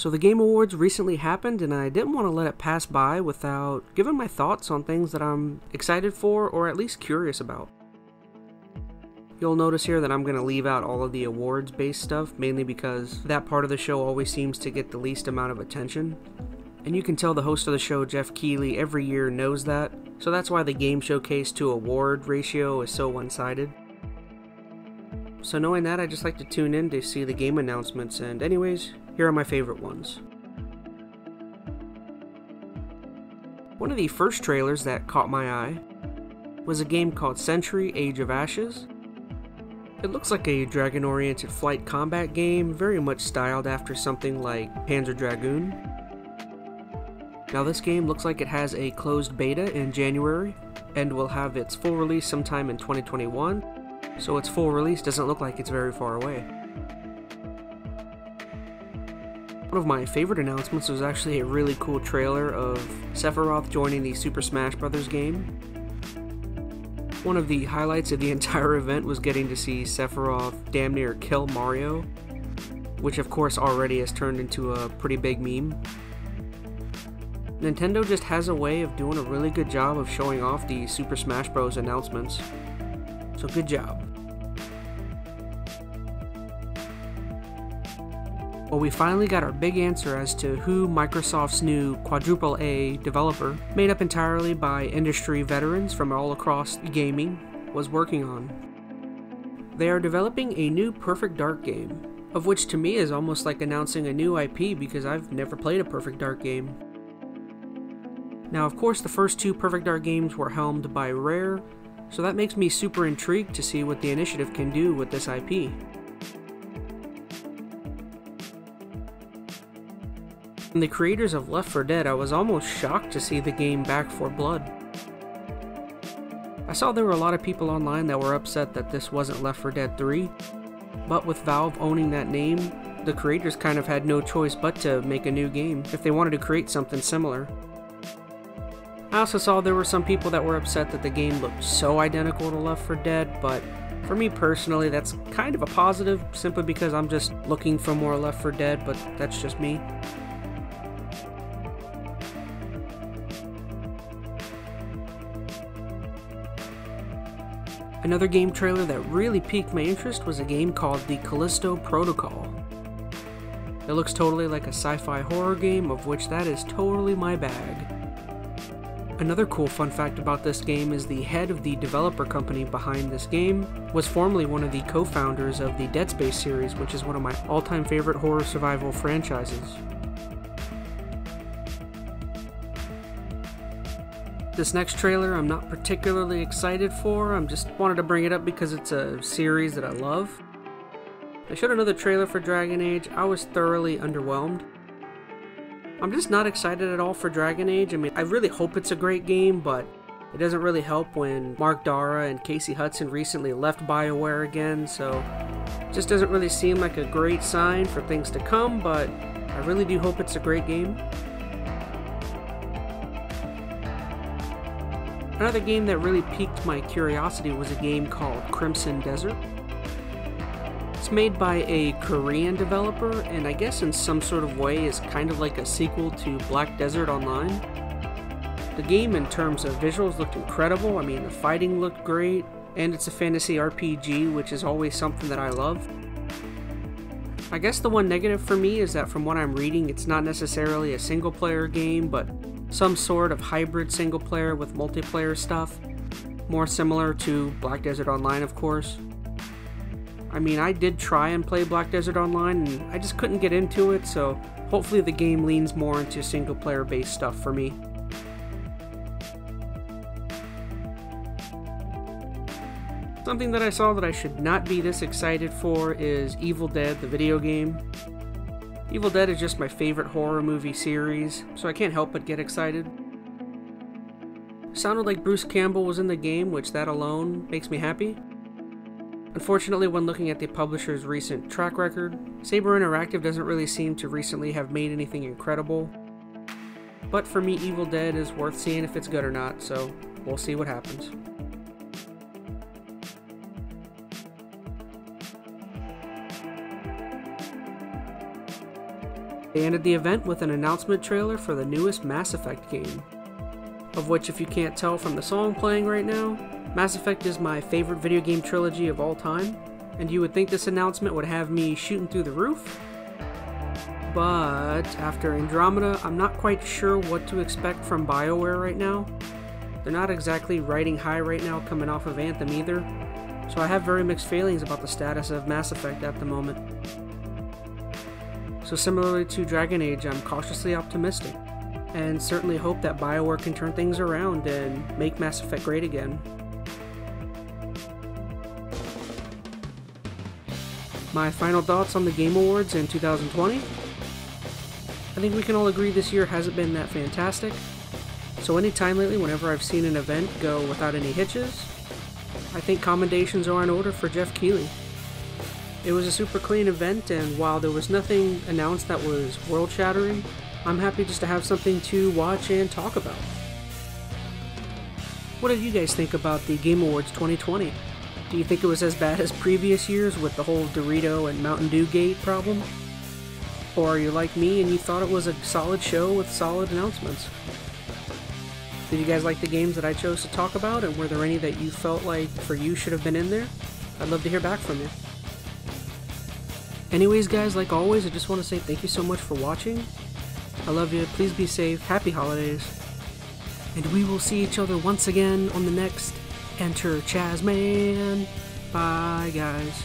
So the Game Awards recently happened and I didn't want to let it pass by without giving my thoughts on things that I'm excited for or at least curious about. You'll notice here that I'm going to leave out all of the awards based stuff, mainly because that part of the show always seems to get the least amount of attention. And you can tell the host of the show, Geoff Keighley, every year knows that, so that's why the game showcase to award ratio is so one sided. So knowing that, I just like to tune in to see the game announcements, and anyways, here are my favorite ones. One of the first trailers that caught my eye was a game called Century Age of Ashes. It looks like a dragon-oriented flight combat game, very much styled after something like Panzer Dragoon. Now this game looks like it has a closed beta in January, and will have its full release sometime in 2021, so its full release doesn't look like it's very far away. One of my favorite announcements was actually a really cool trailer of Sephiroth joining the Super Smash Bros. game. One of the highlights of the entire event was getting to see Sephiroth damn near kill Mario, which of course already has turned into a pretty big meme. Nintendo just has a way of doing a really good job of showing off the Super Smash Bros. announcements. So good job. Well, we finally got our big answer as to who Microsoft's new quadruple A developer, made up entirely by industry veterans from all across gaming, was working on. They are developing a new Perfect Dark game, of which to me is almost like announcing a new IP because I've never played a Perfect Dark game. Now, of course, the first two Perfect Dark games were helmed by Rare, so that makes me super intrigued to see what the initiative can do with this IP. From the creators of Left 4 Dead, I was almost shocked to see the game Back 4 Blood. I saw there were a lot of people online that were upset that this wasn't Left 4 Dead 3, but with Valve owning that name, the creators kind of had no choice but to make a new game if they wanted to create something similar. I also saw there were some people that were upset that the game looked so identical to Left 4 Dead, but for me personally, that's kind of a positive, simply because I'm just looking for more Left 4 Dead, but that's just me. Another game trailer that really piqued my interest was a game called The Callisto Protocol. It looks totally like a sci-fi horror game, of which that is totally my bag. Another cool fun fact about this game is the head of the developer company behind this game was formerly one of the co-founders of the Dead Space series, which is one of my all-time favorite horror survival franchises. This next trailer I'm not particularly excited for, I'm just wanted to bring it up because it's a series that I love. They showed another trailer for Dragon Age, I was thoroughly underwhelmed. I'm just not excited at all for Dragon Age, I mean, I really hope it's a great game, but it doesn't really help when Mark Darrah and Casey Hudson recently left BioWare again, so it just doesn't really seem like a great sign for things to come, but I really do hope it's a great game. Another game that really piqued my curiosity was a game called Crimson Desert. It's made by a Korean developer, and I guess in some sort of way is kind of like a sequel to Black Desert Online. The game, in terms of visuals, looked incredible. I mean, the fighting looked great, and it's a fantasy RPG, which is always something that I love. I guess the one negative for me is that from what I'm reading, it's not necessarily a single player game, but some sort of hybrid single player with multiplayer stuff, more similar to Black Desert Online, of course. I mean, I did try and play Black Desert Online, and I just couldn't get into it, so hopefully the game leans more into single player based stuff for me. Something that I saw that I should not be this excited for is Evil Dead, the video game. Evil Dead is just my favorite horror movie series, so I can't help but get excited. Sounded like Bruce Campbell was in the game, which that alone makes me happy. Unfortunately, when looking at the publisher's recent track record, Saber Interactive doesn't really seem to recently have made anything incredible. But for me, Evil Dead is worth seeing if it's good or not, so we'll see what happens. They ended the event with an announcement trailer for the newest Mass Effect game. Of which, if you can't tell from the song playing right now, Mass Effect is my favorite video game trilogy of all time, and you would think this announcement would have me shooting through the roof. But after Andromeda, I'm not quite sure what to expect from BioWare right now. They're not exactly riding high right now coming off of Anthem either, so I have very mixed feelings about the status of Mass Effect at the moment. So similarly to Dragon Age, I'm cautiously optimistic, and certainly hope that BioWare can turn things around and make Mass Effect great again. My final thoughts on the Game Awards in 2020? I think we can all agree this year hasn't been that fantastic. So any time lately, whenever I've seen an event go without any hitches, I think commendations are in order for Geoff Keighley. It was a super clean event, and while there was nothing announced that was world shattering, I'm happy just to have something to watch and talk about. What did you guys think about the Game Awards 2020? Do you think it was as bad as previous years with the whole Dorito and Mountain Dew Gate problem? Or are you like me and you thought it was a solid show with solid announcements? Did you guys like the games that I chose to talk about, and were there any that you felt like for you should have been in there? I'd love to hear back from you. Anyways, guys, like always, I just want to say thank you so much for watching. I love you. Please be safe. Happy holidays. And we will see each other once again on the next Enter Chazman. Bye, guys.